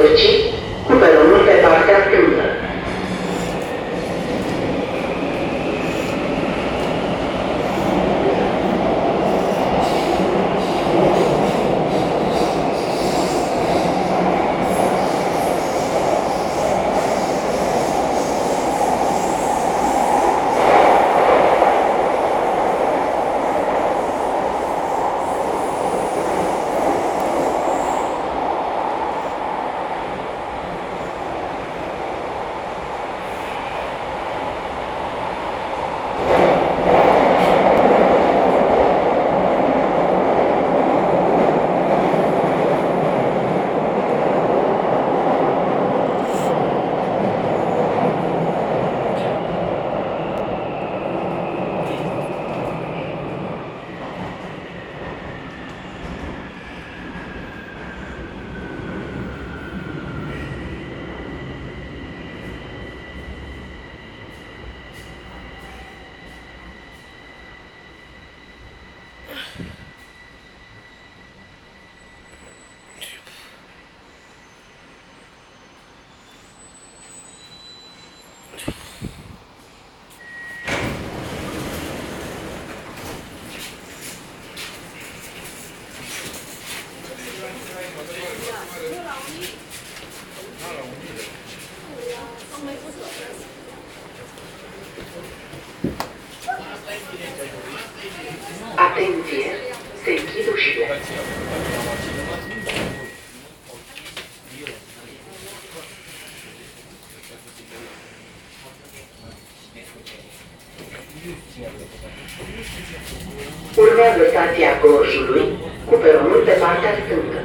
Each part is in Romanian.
noite urmează stația Gorjului, cu peronul pe partea stângă.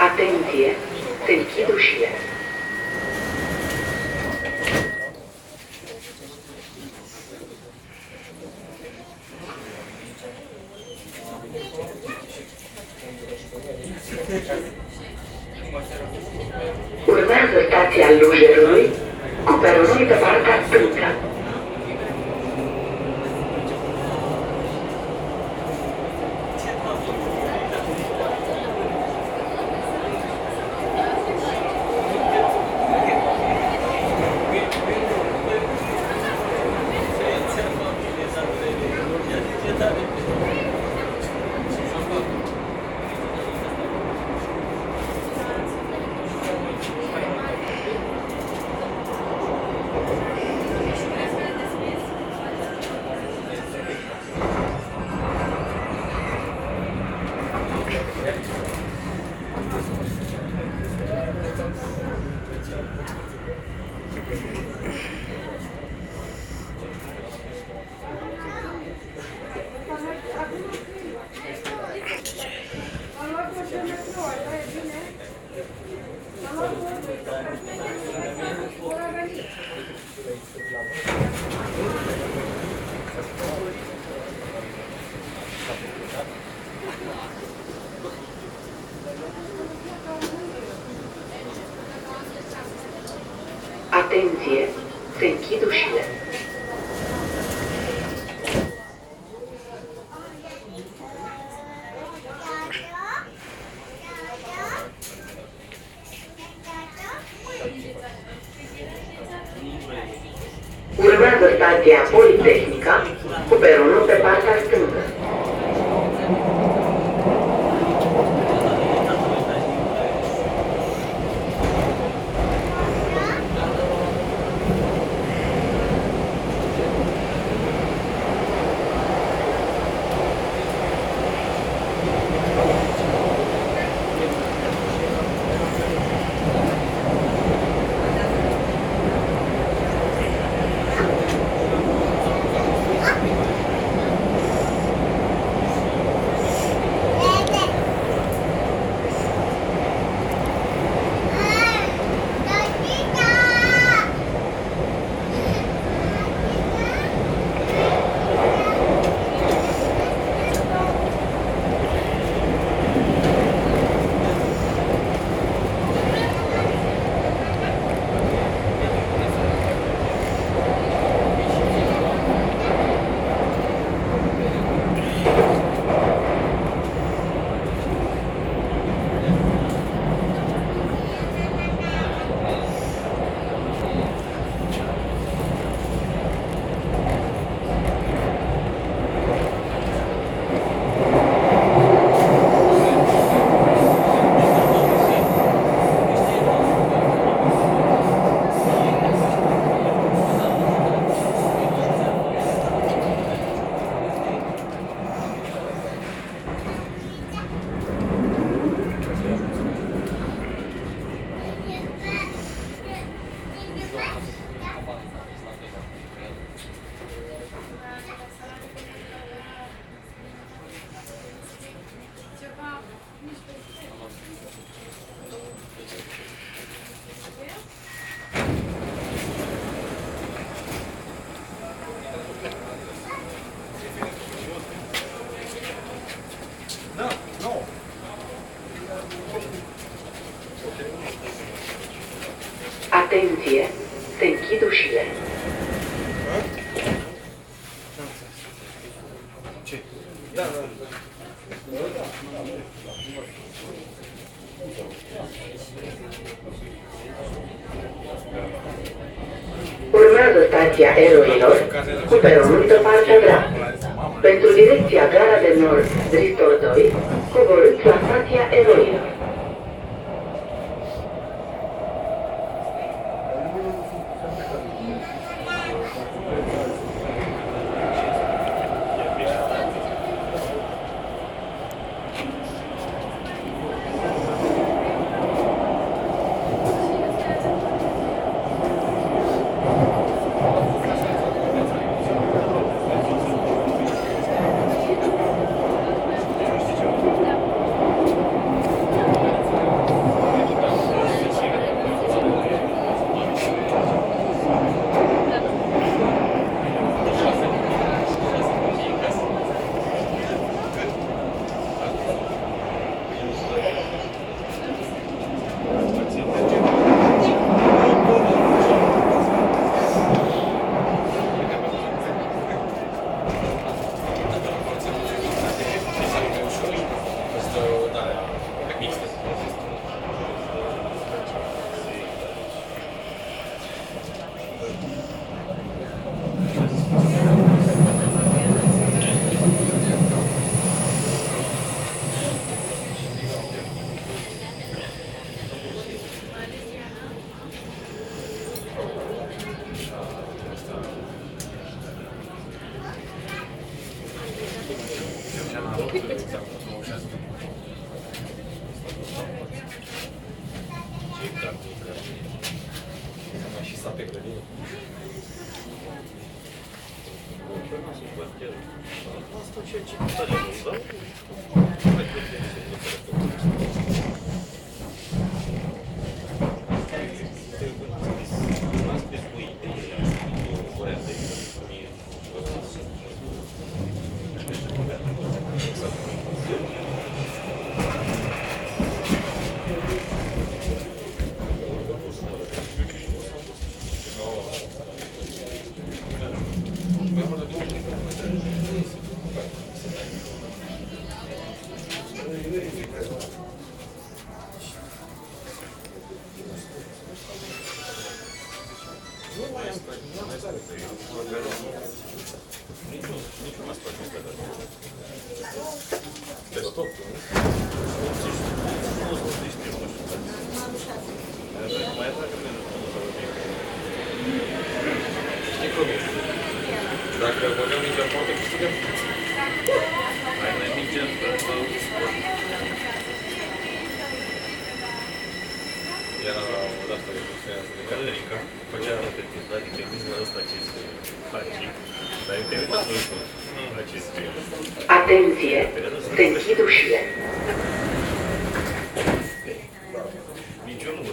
atendie sentido shias. una verdad que a politécnica, o Peru não se passa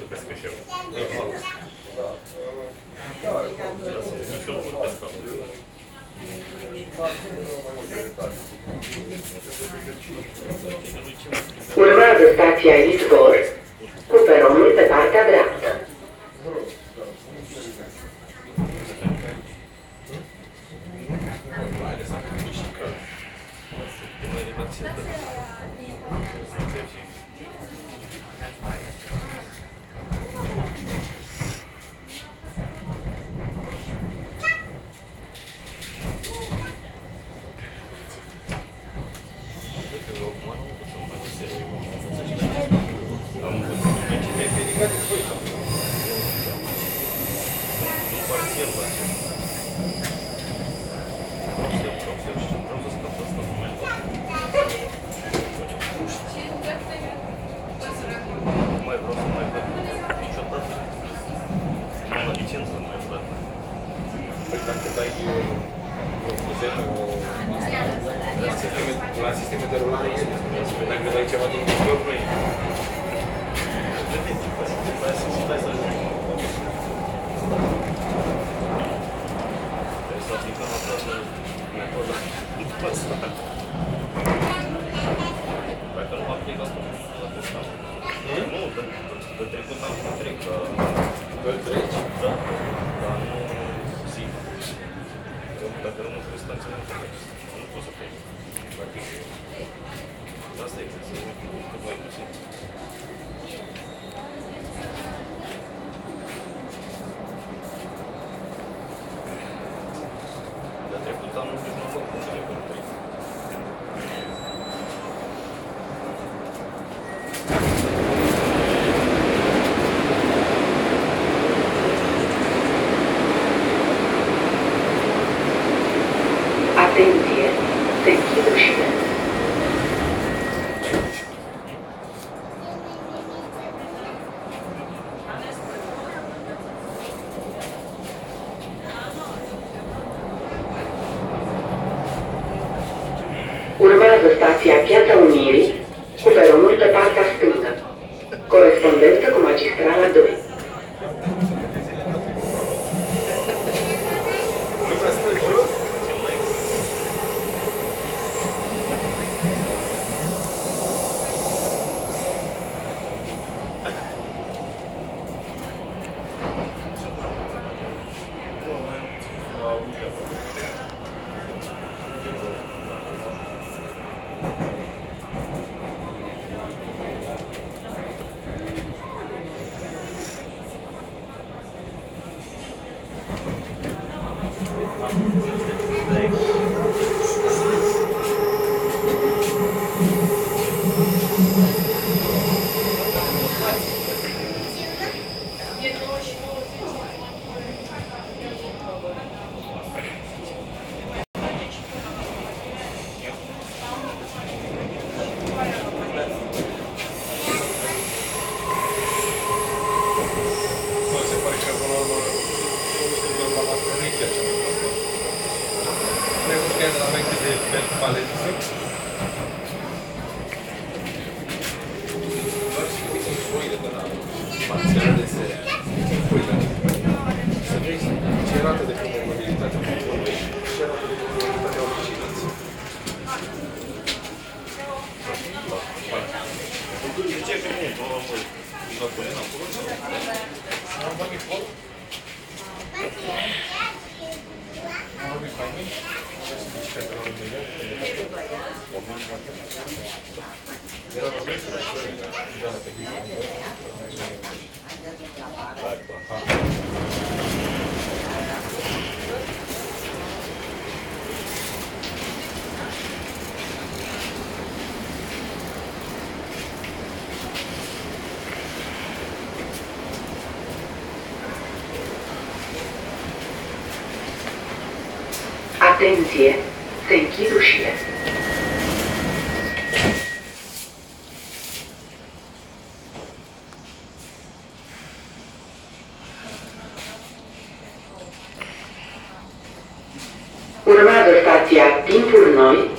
That's for sure. sisteme de rulare, dacă estamos no concurso de concurso. em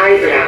Kaiser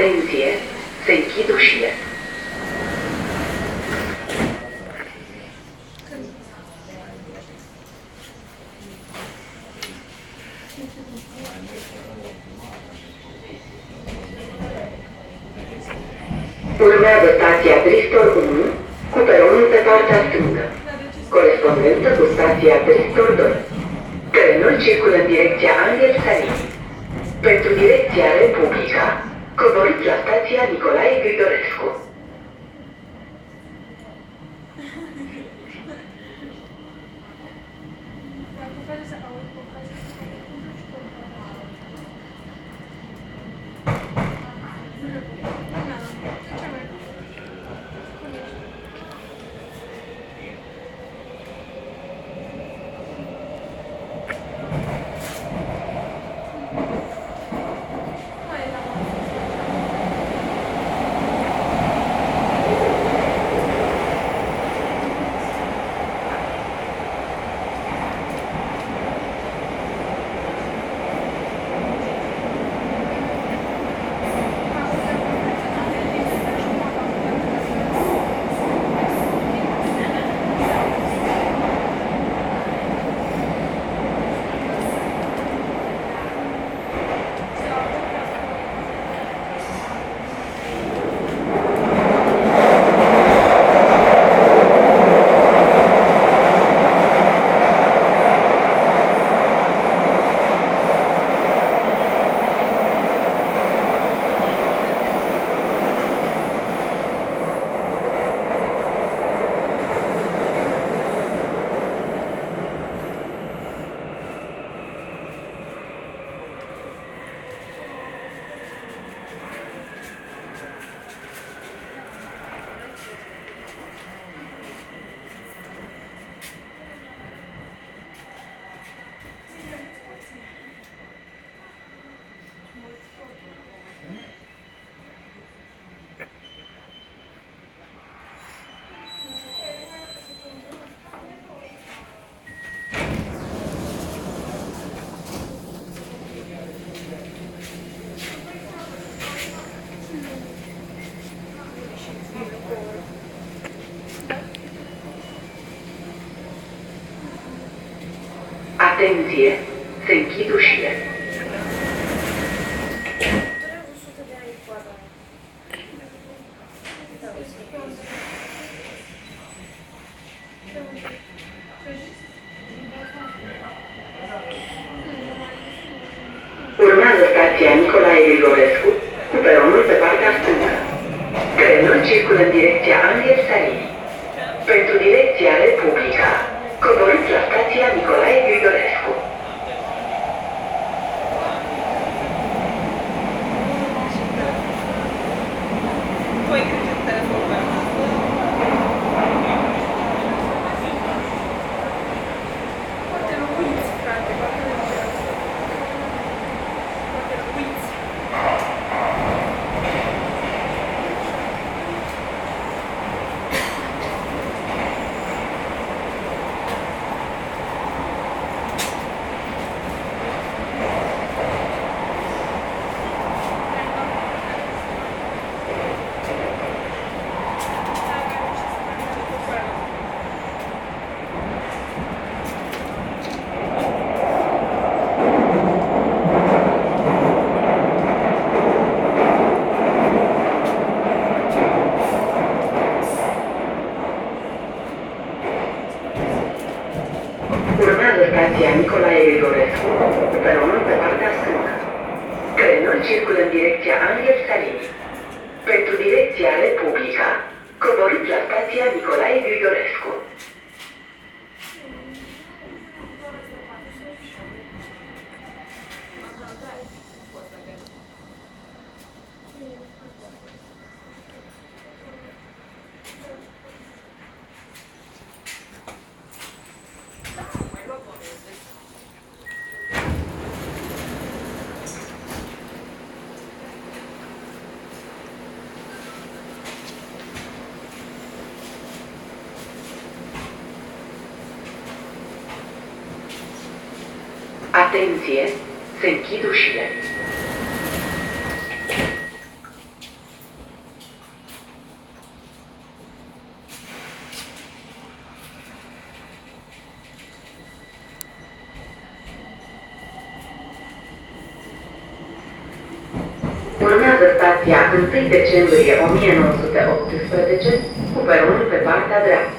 Atenție! Se închid ușile. Urmează stația Bristol 1 cu peronul pe partea stângă. stația Tristor 2. Trenul circulă în direcția Angel Salini. Pentru direcția Republica, Nicolai Atenție! Se închid ușile. Urmează stația Nicolae Grigorescu cu peronul pe partea stângă. Trenul circulă în direcția Angel Salini. Pentru direcția Republica, coborâți la stația Nicolae Grigorescu. Atenție! Se închid ușile. Urmează stația 1 decembrie 1918 cu peronul pe partea dreaptă.